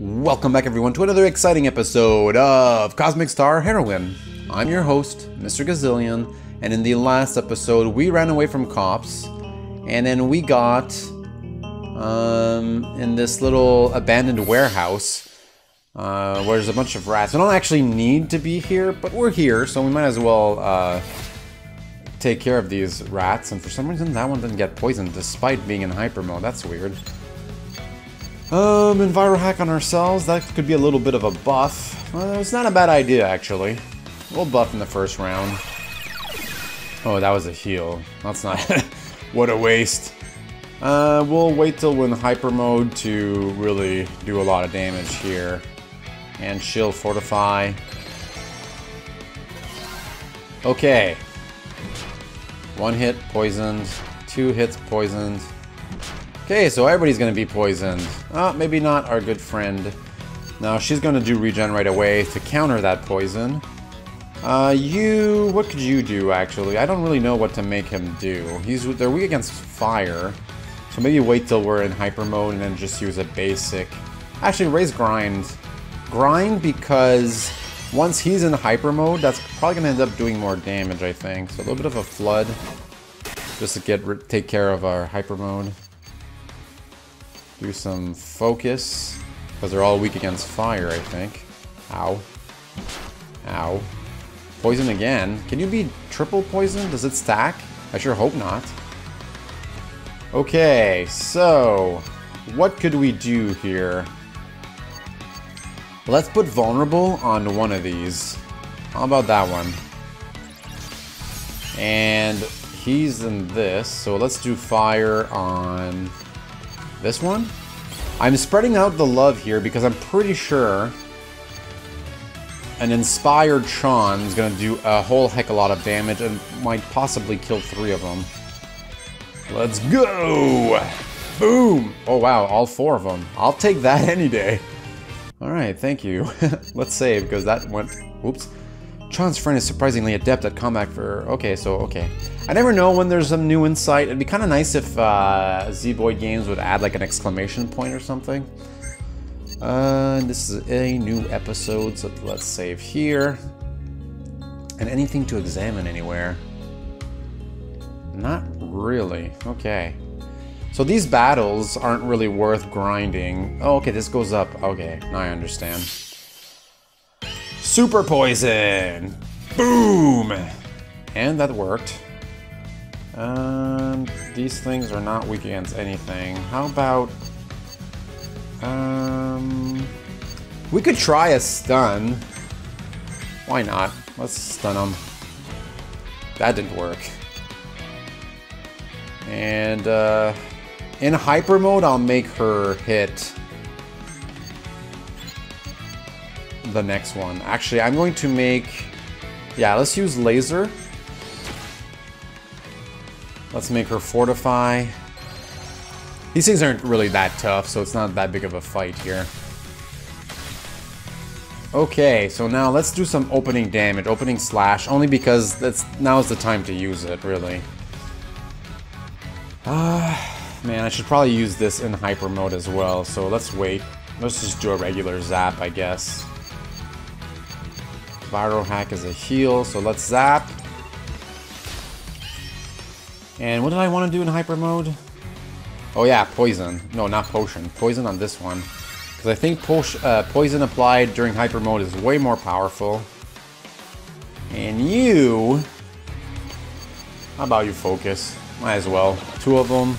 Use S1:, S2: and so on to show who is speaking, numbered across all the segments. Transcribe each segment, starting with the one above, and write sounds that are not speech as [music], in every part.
S1: Welcome back, everyone, to another exciting episode of Cosmic Star Heroine. I'm your host, Mr. Gazillion, and in the last episode, we ran away from cops, and then we got um, in this little abandoned warehouse uh, where there's a bunch of rats. We don't actually need to be here, but we're here, so we might as well uh, take care of these rats. And for some reason, that one didn't get poisoned despite being in hyper mode. That's weird. Um, Enviro hack on ourselves. That could be a little bit of a buff. Well, it's not a bad idea, actually. We'll buff in the first round. Oh, that was a heal. That's not... [laughs] what a waste. Uh, we'll wait till we're in hyper mode to really do a lot of damage here. And shield fortify. Okay. One hit poisoned. Two hits poisoned. Okay, so everybody's gonna be poisoned. Oh, maybe not our good friend. Now, she's gonna do regen right away to counter that poison. Uh, you... What could you do, actually? I don't really know what to make him do. He's They're weak against fire. So maybe wait till we're in hyper mode and then just use a basic. Actually, raise grind. Grind because once he's in hyper mode, that's probably gonna end up doing more damage, I think. So a little bit of a flood. Just to get take care of our hyper mode. Do some focus. Because they're all weak against fire, I think. Ow. Ow. Poison again. Can you be triple poison? Does it stack? I sure hope not. Okay, so... What could we do here? Let's put vulnerable on one of these. How about that one? And he's in this, so let's do fire on this one? I'm spreading out the love here because I'm pretty sure an inspired Sean is going to do a whole heck of a lot of damage and might possibly kill three of them. Let's go! Boom! Oh wow, all four of them. I'll take that [laughs] any day. Alright, thank you. [laughs] Let's save, because that went... Oops. Chahn's friend is surprisingly adept at combat for... Okay, so, okay. I never know when there's some new insight. It'd be kind of nice if uh, Zeboyd Games would add like an exclamation point or something. Uh, this is a new episode, so let's save here. And anything to examine anywhere? Not really. Okay. So these battles aren't really worth grinding. Oh, okay, this goes up. Okay, now I understand. Super Poison! Boom! And that worked. Um, these things are not weak against anything. How about... Um... We could try a stun. Why not? Let's stun them. That didn't work. And, uh... In hyper mode, I'll make her hit the next one. Actually, I'm going to make... Yeah, let's use laser. Let's make her fortify. These things aren't really that tough, so it's not that big of a fight here. Okay, so now let's do some opening damage, opening slash, only because that's now is the time to use it, really. Ah, uh, man, I should probably use this in hyper mode as well, so let's wait. Let's just do a regular zap, I guess. Viral hack is a heal, so let's zap. And what did I want to do in hyper mode? Oh yeah, poison. No, not potion. Poison on this one. Because I think uh, poison applied during hyper mode is way more powerful. And you... How about you focus? Might as well. Two of them.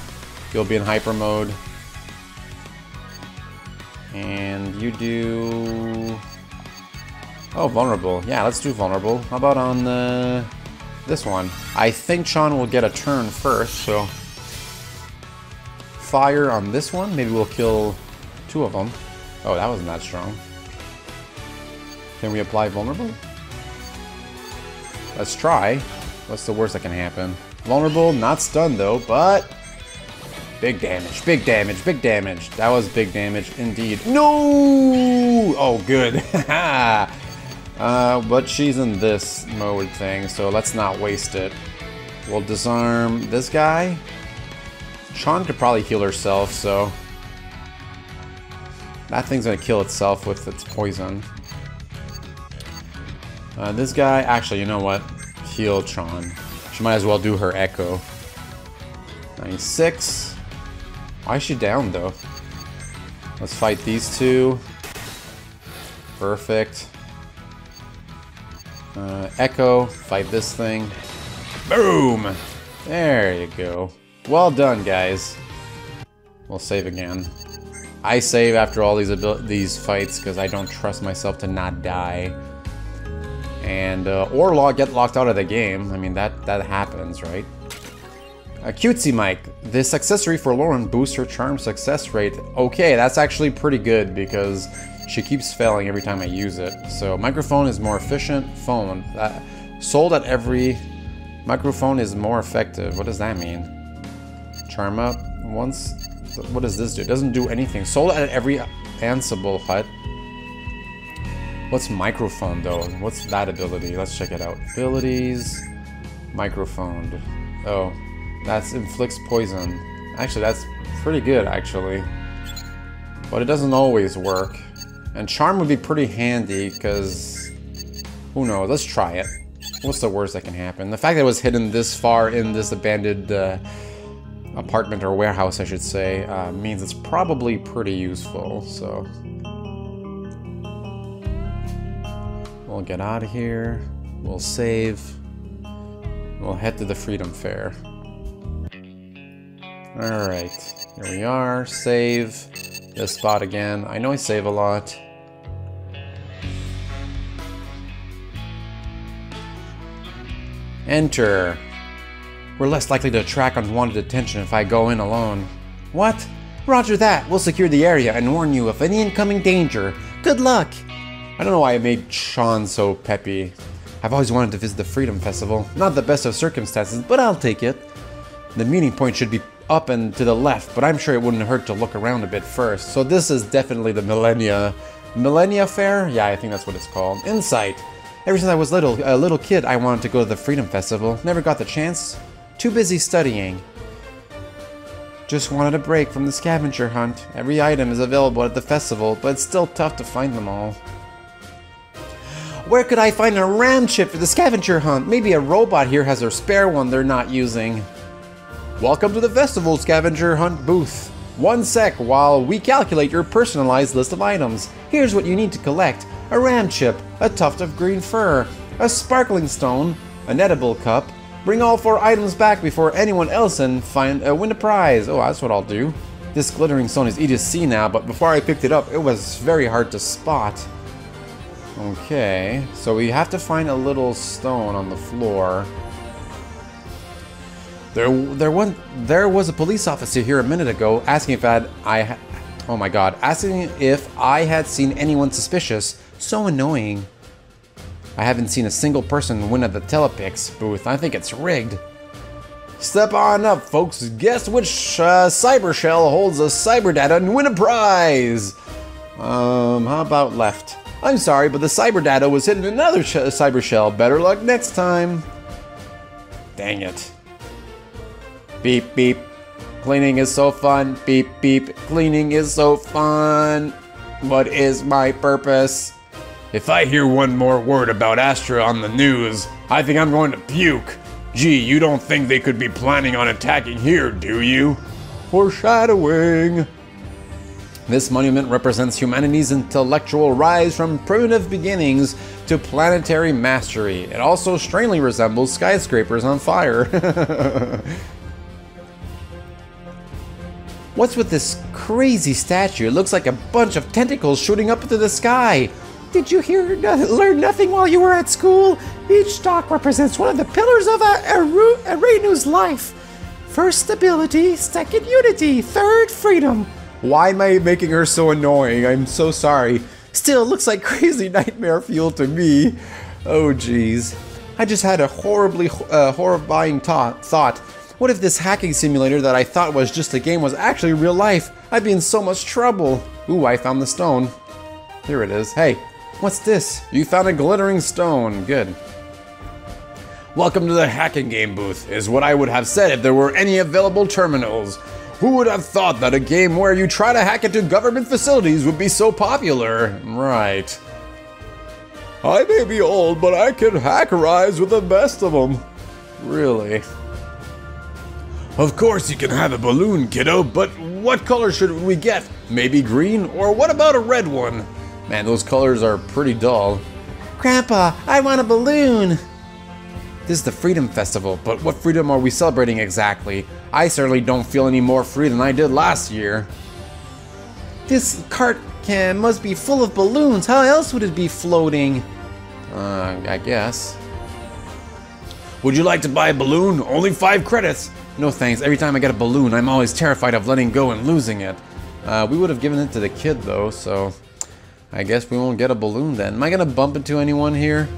S1: You'll be in hyper mode. And you do... Oh, vulnerable. Yeah, let's do vulnerable. How about on uh, this one? I think Sean will get a turn first, so... Fire on this one. Maybe we'll kill two of them. Oh, that wasn't that strong. Can we apply vulnerable? Let's try. What's the worst that can happen? Vulnerable, not stunned though, but... Big damage, big damage, big damage. That was big damage indeed. No! Oh, good. [laughs] Uh, but she's in this mode thing, so let's not waste it. We'll disarm this guy. Sean could probably heal herself, so... That thing's gonna kill itself with its poison. Uh, this guy, actually, you know what? Heal Tron. She might as well do her Echo. 96. Why is she down, though? Let's fight these two. Perfect. Uh, Echo, fight this thing. Boom! There you go. Well done, guys. We'll save again. I save after all these these fights because I don't trust myself to not die. And uh, or log get locked out of the game. I mean that that happens, right? A cutesy mic. This accessory for Lauren boosts her charm success rate. Okay, that's actually pretty good because she keeps failing every time I use it. So microphone is more efficient. Phone. Uh, sold at every... Microphone is more effective. What does that mean? Charm up. Once... What does this do? It doesn't do anything. Sold at every Ansible hut. What's microphone though? What's that ability? Let's check it out. Abilities... Microphone. Oh. That's inflicts poison. Actually, that's pretty good, actually. But it doesn't always work. And Charm would be pretty handy, because... Who knows? Let's try it. What's the worst that can happen? The fact that it was hidden this far in this abandoned uh, apartment or warehouse, I should say, uh, means it's probably pretty useful, so... We'll get out of here. We'll save. We'll head to the Freedom Fair. Alright, here we are. Save this spot again. I know I save a lot. Enter. We're less likely to attract unwanted attention if I go in alone. What? Roger that. We'll secure the area and warn you of any incoming danger. Good luck. I don't know why I made Sean so peppy. I've always wanted to visit the Freedom Festival. Not the best of circumstances, but I'll take it. The meeting point should be up and to the left, but I'm sure it wouldn't hurt to look around a bit first. So this is definitely the Millennia... Millennia Fair? Yeah, I think that's what it's called. Insight. Ever since I was little, a little kid, I wanted to go to the Freedom Festival. Never got the chance. Too busy studying. Just wanted a break from the scavenger hunt. Every item is available at the festival, but it's still tough to find them all. Where could I find a ram chip for the scavenger hunt? Maybe a robot here has a spare one they're not using. Welcome to the festival scavenger hunt booth. One sec while we calculate your personalized list of items. Here's what you need to collect a ram chip, a tuft of green fur, a sparkling stone, an edible cup. Bring all four items back before anyone else and find uh, win a prize. Oh, that's what I'll do. This glittering stone is easy to see now, but before I picked it up, it was very hard to spot. Okay, so we have to find a little stone on the floor. There, there, one, there was a police officer here a minute ago asking if I'd, I, oh my god, asking if I had seen anyone suspicious. So annoying. I haven't seen a single person win at the Telepix booth. I think it's rigged. Step on up, folks. Guess which uh, cyber shell holds a cyber data and win a prize? Um, how about left? I'm sorry, but the cyber data was hidden in another cyber shell. Better luck next time. Dang it. Beep, beep. Cleaning is so fun. Beep, beep. Cleaning is so fun. What is my purpose? If I hear one more word about Astrea on the news, I think I'm going to puke. Gee, you don't think they could be planning on attacking here, do you? Foreshadowing. This monument represents humanity's intellectual rise from primitive beginnings to planetary mastery. It also strangely resembles skyscrapers on fire. [laughs] What's with this crazy statue? It looks like a bunch of tentacles shooting up into the sky. Did you hear no learn nothing while you were at school? Each stalk represents one of the pillars of Araenu's life. First, stability. Second, unity. Third, freedom. Why am I making her so annoying? I'm so sorry. Still, it looks like crazy [laughs] nightmare fuel to me. Oh, jeez. I just had a horribly uh, horrifying thought. What if this hacking simulator that I thought was just a game was actually real life? I'd be in so much trouble. Ooh, I found the stone. Here it is. Hey, What's this? You found a glittering stone. Good. Welcome to the hacking game booth, is what I would have said if there were any available terminals. Who would have thought that a game where you try to hack into government facilities would be so popular? Right. I may be old, but I can hackerize with the best of them. Really? Of course you can have a balloon, kiddo, but what color should we get? Maybe green, or what about a red one? Man, those colors are pretty dull. Grandpa, I want a balloon! This is the Freedom Festival, but what freedom are we celebrating exactly? I certainly don't feel any more free than I did last year. This cart can must be full of balloons. How else would it be floating? Uh, I guess. Would you like to buy a balloon? Only five credits. No thanks. Every time I get a balloon, I'm always terrified of letting go and losing it. Uh, we would have given it to the kid though, so I guess we won't get a balloon then. Am I gonna bump into anyone here?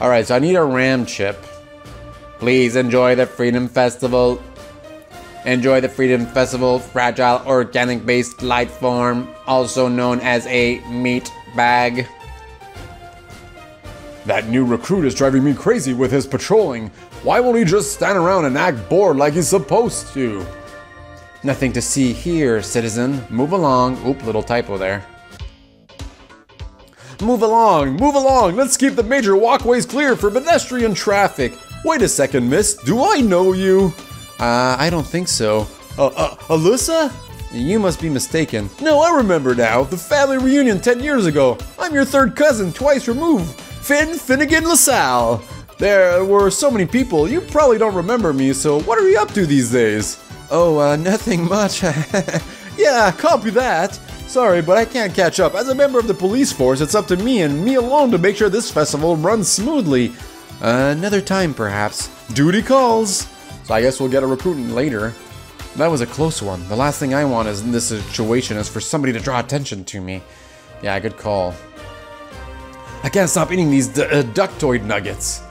S1: Alright, so I need a RAM chip. Please enjoy the Freedom Festival. Enjoy the Freedom Festival fragile organic based light form, also known as a meat bag. That new recruit is driving me crazy with his patrolling. Why won't he just stand around and act bored like he's supposed to? Nothing to see here, citizen. Move along. Oop, little typo there. Move along, move along. Let's keep the major walkways clear for pedestrian traffic. Wait a second, miss. Do I know you? Uh, I don't think so. Uh, uh, Alyssa? You must be mistaken. No, I remember now. The family reunion 10 years ago. I'm your third cousin, twice removed. Finn Finnegan L'Salle. There were so many people, you probably don't remember me, so what are you up to these days? Oh, uh, nothing much. [laughs] yeah, copy that. Sorry, but I can't catch up. As a member of the police force, it's up to me and me alone to make sure this festival runs smoothly. Uh, another time, perhaps. Duty calls. So I guess we'll get a recruiting later. That was a close one. The last thing I want is in this situation is for somebody to draw attention to me. Yeah, good call. I can't stop eating these uh, ductoid nuggets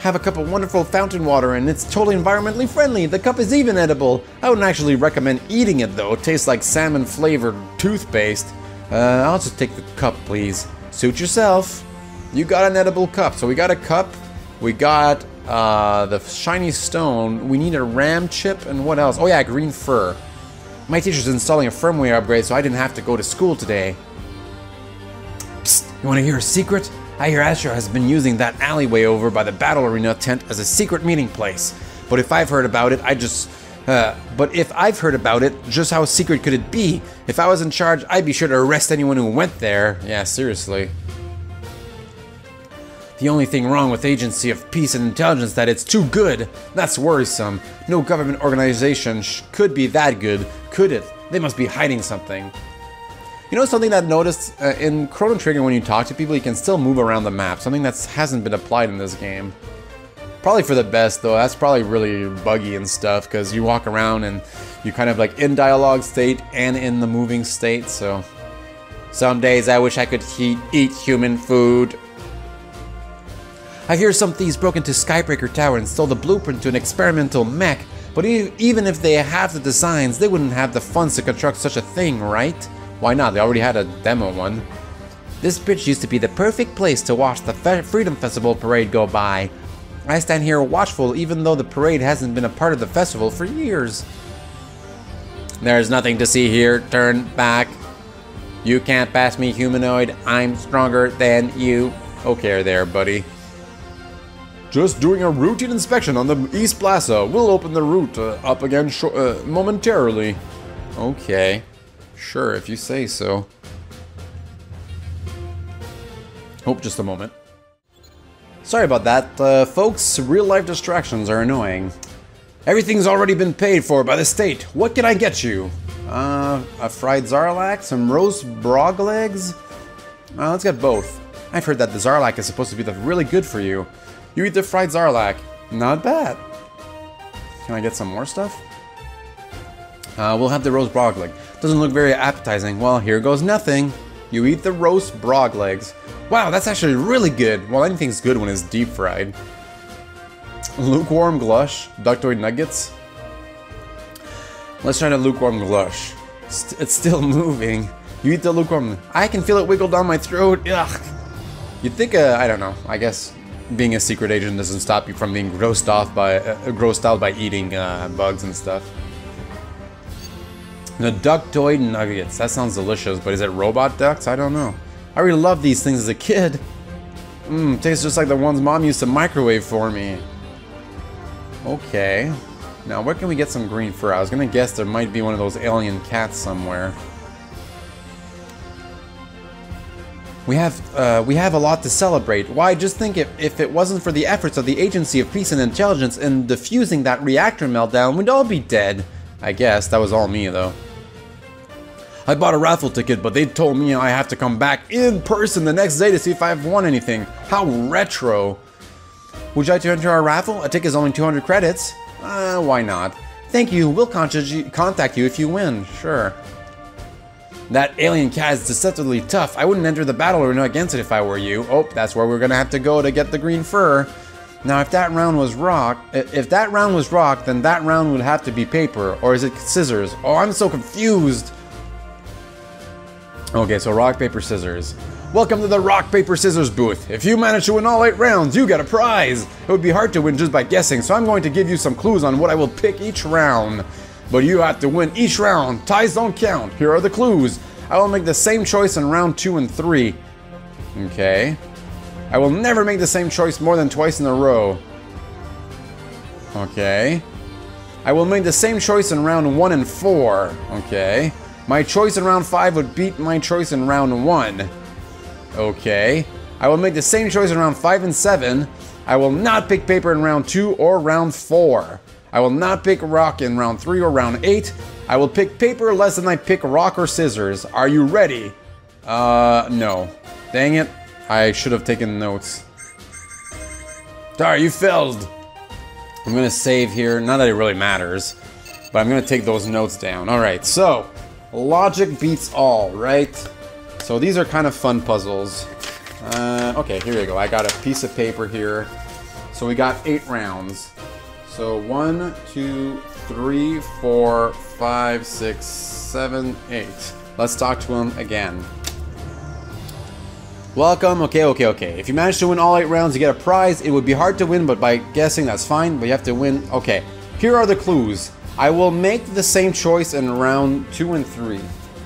S1: have a cup of wonderful fountain water and it's totally environmentally friendly. The cup is even edible. I wouldn't actually recommend eating it though. It tastes like salmon flavored toothpaste. Uh, I'll just take the cup, please. Suit yourself. You got an edible cup. So we got a cup. We got uh, the shiny stone. We need a RAM chip and what else? Oh yeah, green fur. My teacher's installing a firmware upgrade so I didn't have to go to school today. Psst, you want to hear a secret? I hear Astrea has been using that alleyway over by the battle arena tent as a secret meeting place. But if I've heard about it, I just. Uh, but if I've heard about it, just how secret could it be? If I was in charge, I'd be sure to arrest anyone who went there. Yeah, seriously. The only thing wrong with Agency of Peace and Intelligence that it's too good. That's worrisome. No government organization could be that good, could it? They must be hiding something. You know something that I noticed uh, in Chrono Trigger when you talk to people, you can still move around the map. Something that hasn't been applied in this game. Probably for the best though. That's probably really buggy and stuff because you walk around and you're kind of like in dialogue state and in the moving state. So some days I wish I could eat, eat human food. I hear some thieves broke into Skybreaker Tower and stole the blueprint to an experimental mech. But e even if they have the designs, they wouldn't have the funds to construct such a thing, right? Why not? They already had a demo one. This bridge used to be the perfect place to watch the Fe Freedom Festival parade go by. I stand here watchful even though the parade hasn't been a part of the festival for years. There's nothing to see here. Turn back. You can't pass me, humanoid. I'm stronger than you. Okay there, buddy. Just doing a routine inspection on the East Plaza. We'll open the route uh, up again uh, momentarily. Okay. Sure, if you say so. Oh, just a moment. Sorry about that, uh, folks. Real-life distractions are annoying. Everything's already been paid for by the state. What can I get you? Uh, a fried Zarlak, some roast brog legs? Uh, let's get both. I've heard that the Zarlak is supposed to be really good for you. You eat the fried Zarlak. Not bad. Can I get some more stuff? Uh, we'll have the roast brog leg. Doesn't look very appetizing. Well, here goes nothing. You eat the roast brog legs. Wow, that's actually really good. Well, anything's good when it's deep fried. Lukewarm glush, ductoid nuggets. Let's try the lukewarm glush. It's still [laughs] moving. You eat the lukewarm. I can feel it wiggle down my throat. Ugh. You'd think, uh, I don't know. I guess being a secret agent doesn't stop you from being grossed off by, uh, grossed out by eating uh, bugs and stuff. The ductoid nuggets. That sounds delicious, but is it robot ducks? I don't know. I really loved these things as a kid. Mmm, tastes just like the ones mom used to microwave for me. Okay. Now, where can we get some green fur? I was gonna guess there might be one of those alien cats somewhere. We have, uh, we have a lot to celebrate. Why, just think if, if it wasn't for the efforts of the Agency of Peace and Intelligence in defusing that reactor meltdown, we'd all be dead. I guess, that was all me though. I bought a raffle ticket, but they told me I have to come back in person the next day to see if I've won anything. How retro. Would you like to enter our raffle? A ticket is only 200 credits. Uh, why not? Thank you, we'll contact you if you win. Sure. That alien cat is deceptively tough. I wouldn't enter the battle arena against it if I were you. Oh, that's where we're gonna have to go to get the green fur. Now, if that round was rock, if that round was rock, then that round would have to be paper, or is it scissors? Oh, I'm so confused. Okay, so rock, paper, scissors. Welcome to the rock, paper, scissors booth. If you manage to win all eight rounds, you get a prize. It would be hard to win just by guessing, so I'm going to give you some clues on what I will pick each round. But you have to win each round. Ties don't count. Here are the clues. I will make the same choice in round two and three. Okay. I will never make the same choice more than twice in a row. Okay. I will make the same choice in round one and four. Okay. My choice in round 5 would beat my choice in round 1. Okay. I will make the same choice in round 5 and 7. I will not pick paper in round 2 or round 4. I will not pick rock in round 3 or round 8. I will pick paper less than I pick rock or scissors. Are you ready? Uh, no. Dang it. I should have taken notes. Dar, you failed. I'm gonna save here. Not that it really matters, but I'm gonna take those notes down. Alright, so Logic beats all, right? So these are kind of fun puzzles. Uh, okay, here we go. I got a piece of paper here. So we got eight rounds. So one, two, three, four, five, six, seven, eight. Let's talk to him again. Welcome. Okay, okay, okay. If you manage to win all eight rounds, you get a prize. It would be hard to win, but by guessing, that's fine. But you have to win. Okay. Here are the clues. I will make the same choice in round two and three.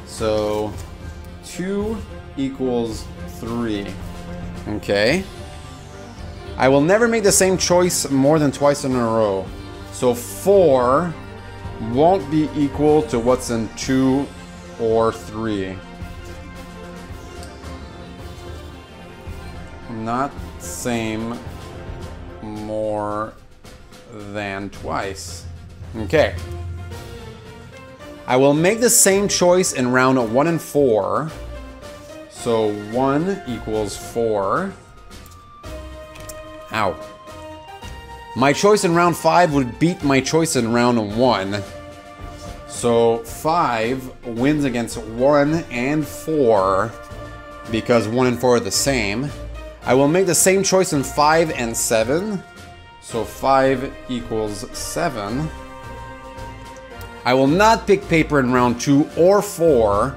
S1: So two equals three. Okay. I will never make the same choice more than twice in a row. So four won't be equal to what's in two or three. Not same more than twice. Okay. I will make the same choice in round 1 and 4. So 1 equals 4. Ow. My choice in round 5 would beat my choice in round 1. So 5 wins against 1 and 4 because 1 and 4 are the same. I will make the same choice in 5 and 7. So 5 equals 7. I will not pick paper in round two or four.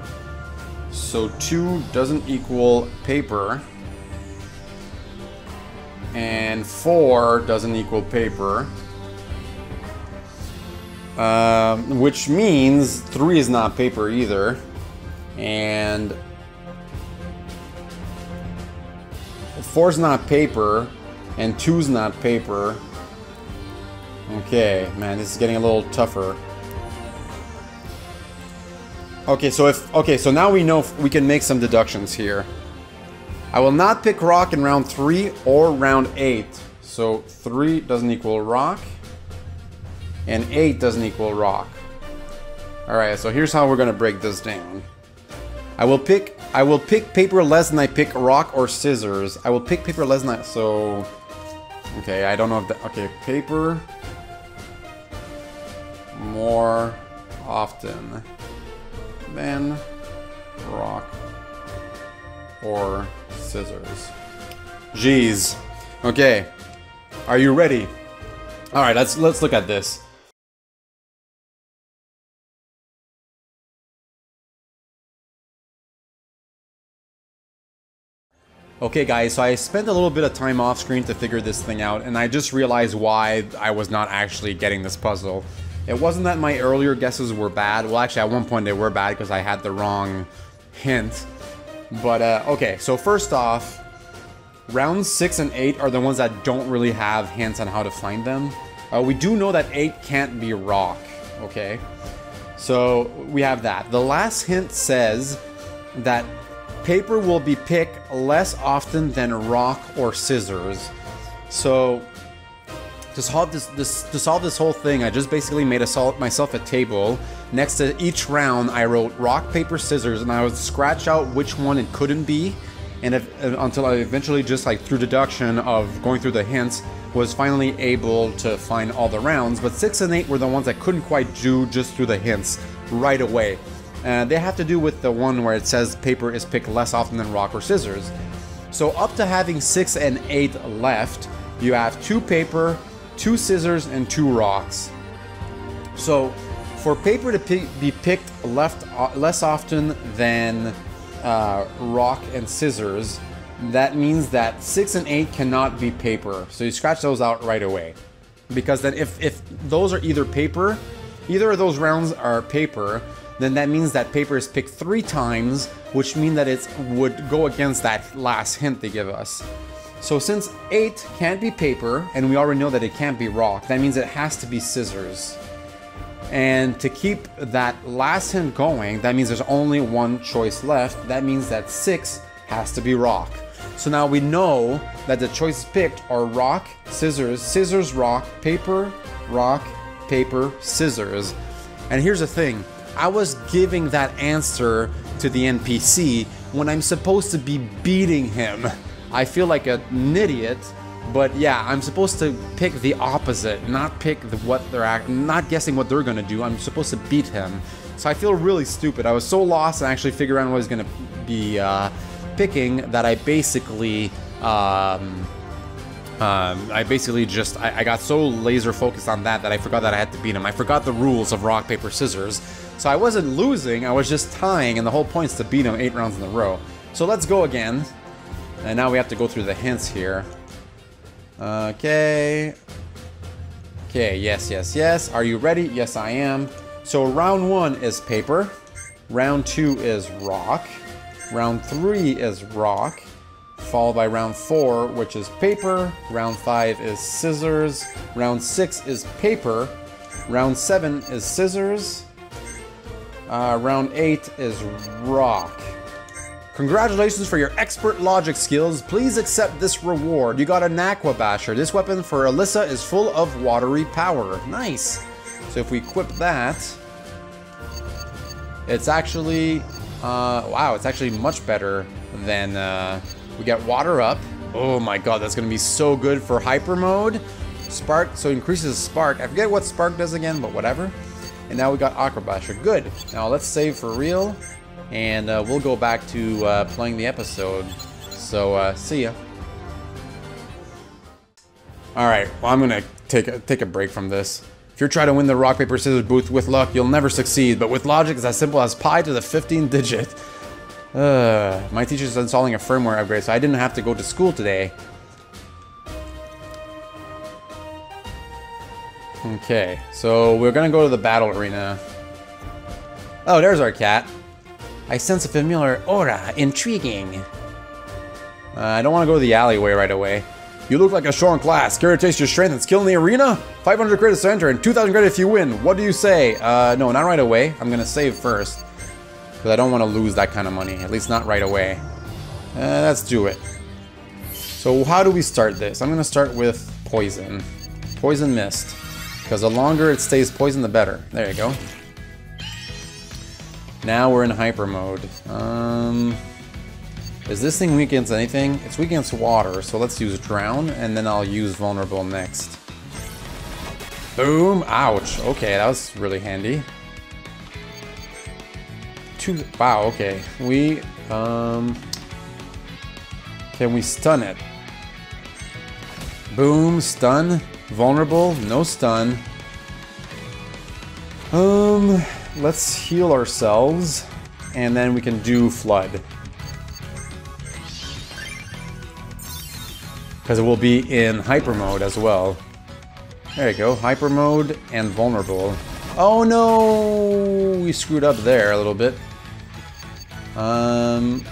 S1: So two doesn't equal paper. And four doesn't equal paper. Um, which means three is not paper either. And four's not paper. And two's not paper. Okay, man, this is getting a little tougher. Okay, so if okay, so now we know we can make some deductions here. I will not pick rock in round three or round eight. So three doesn't equal rock, and eight doesn't equal rock. All right, so here's how we're gonna break this down. I will pick I will pick paper less than I pick rock or scissors. I will pick paper less than I so. Okay, I don't know if that. Okay, paper more often than rock or scissors. Jeez. Okay. Are you ready? All right, let's let's look at this. Okay guys, so I spent a little bit of time off screen to figure this thing out, and I just realized why I was not actually getting this puzzle. It wasn't that my earlier guesses were bad. Well, actually, at one point they were bad because I had the wrong hint. But, uh, okay, so first off, rounds 6 and 8 are the ones that don't really have hints on how to find them. Uh, we do know that 8 can't be rock, okay? So, we have that. The last hint says that paper will be picked less often than rock or scissors. So, to solve this, this to solve this whole thing, I just basically made a myself a table. Next to each round, I wrote rock, paper, scissors, and I would scratch out which one it couldn't be, and if, until I eventually just like through deduction of going through the hints, was finally able to find all the rounds. But six and eight were the ones I couldn't quite do just through the hints right away. Uh, they have to do with the one where it says paper is picked less often than rock or scissors. So up to having six and eight left, you have two paper, two scissors, and two rocks. So for paper to be picked left uh, less often than uh, rock and scissors, that means that six and eight cannot be paper. So you scratch those out right away. Because then if, if those are either paper, either of those rounds are paper, then that means that paper is picked three times, which means that it would go against that last hint they give us. So since 8 can't be paper, and we already know that it can't be rock, that means it has to be scissors. And to keep that last hint going, that means there's only one choice left. That means that 6 has to be rock. So now we know that the choices picked are rock, scissors, scissors, rock, paper, rock, paper, scissors. And here's the thing I was giving that answer to the NPC when I'm supposed to be beating him. I feel like an idiot, but yeah, I'm supposed to pick the opposite, not pick the, what they're act, not guessing what they're gonna do. I'm supposed to beat him. So I feel really stupid. I was so lost and actually figure out what I was gonna be uh, picking that I basically. Um, um, I basically just I, I, got so laser focused on that that I forgot that I had to beat him. I forgot the rules of rock paper scissors, so I wasn't losing. I was just tying, and the whole point is to beat him eight rounds in a row. So let's go again. And now we have to go through the hints here. Okay. Okay, yes, yes, yes. Are you ready? Yes, I am. So round one is paper. Round two is rock. Round three is rock. Followed by round four, which is paper. Round five is scissors. Round six is paper. Round seven is scissors. Uh, round eight is rock. Congratulations for your expert logic skills. Please accept this reward. You got an Aqua Basher. This weapon for Alyssa is full of watery power. Nice. So if we equip that, it's actually, uh, wow, it's actually much better than, uh, we get water up. Oh my god, that's gonna be so good for hyper mode. Spark, so increases spark. I forget what spark does again, but whatever. And now we got Aqua Basher. Good. Now let's save for real and uh, we'll go back to uh, playing the episode. So, uh, see ya. Alright, well, I'm gonna take a, take a break from this. If you're trying to win the rock, paper, scissors booth with luck, you'll never succeed, but with logic, it's as simple as pi to the 15 digit. Uh, my teacher's installing a firmware upgrade, so I didn't have to go to school today. Okay, so we're gonna go to the battle arena. Oh, there's our cat. I sense a familiar aura. Intriguing. Uh, I don't want to go to the alleyway right away. You look like a strong class. Care to taste your strength and skill in the arena? 500 credits to enter and 2,000 credits if you win. What do you say? Uh, no, not right away. I'm going to save first. Because I don't want to lose that kind of money. At least not right away. Uh, let's do it. So how do we start this? I'm going to start with poison. Poison mist. Because the longer it stays poison, the better. There you go. Now we're in hyper mode. Um, is this thing weak against anything? It's weak against water, so let's use Drown, and then I'll use Vulnerable next. Boom! Ouch! Okay, that was really handy. Two... Wow, okay. We, um... Can we stun it? Boom, stun. Vulnerable, no stun. Um let's heal ourselves, and then we can do Flood. Because it will be in Hyper Mode as well. There you go, Hyper Mode and Vulnerable. Oh no! We screwed up there a little bit. Um...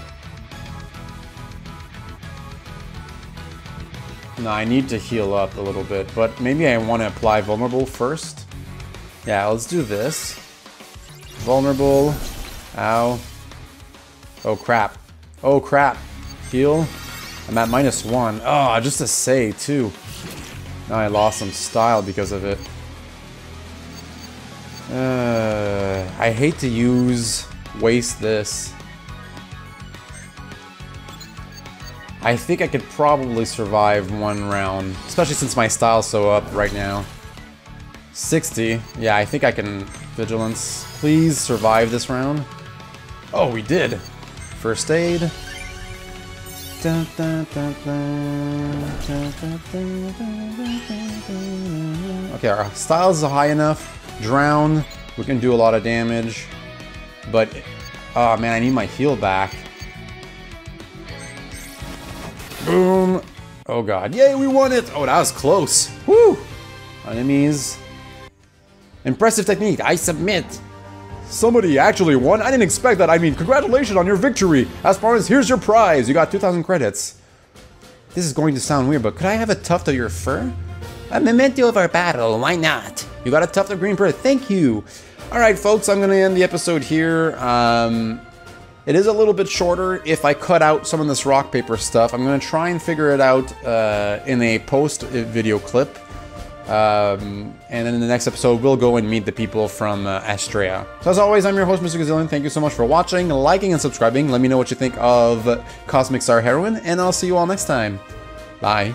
S1: No, I need to heal up a little bit, but maybe I want to apply Vulnerable first. Yeah, let's do this. Vulnerable. Ow. Oh crap. Oh crap. Heal. I'm at minus one. Oh, just to say, too. Now I lost some style because of it. Uh, I hate to use, waste this. I think I could probably survive one round, especially since my style's so up right now. 60. Yeah, I think I can... Vigilance. Please survive this round. Oh, we did. First aid. Okay, our styles are high enough. Drown. We can do a lot of damage. But, oh man, I need my heal back. Boom. Oh god. Yay, we won it! Oh, that was close. Woo! Enemies. Impressive technique. I submit. Somebody actually won? I didn't expect that. I mean, congratulations on your victory. As far as here's your prize. You got 2,000 credits. This is going to sound weird, but could I have a tuft of your fur? A memento of our battle. Why not? You got a tuft of green fur. Thank you. All right, folks, I'm going to end the episode here. Um, it is a little bit shorter if I cut out some of this rock paper stuff. I'm going to try and figure it out uh, in a post video clip. Um, and then in the next episode, we'll go and meet the people from uh, Astrea. So as always, I'm your host, Mr. Gazillion. Thank you so much for watching, liking, and subscribing. Let me know what you think of Cosmic Star Heroine, and I'll see you all next time. Bye.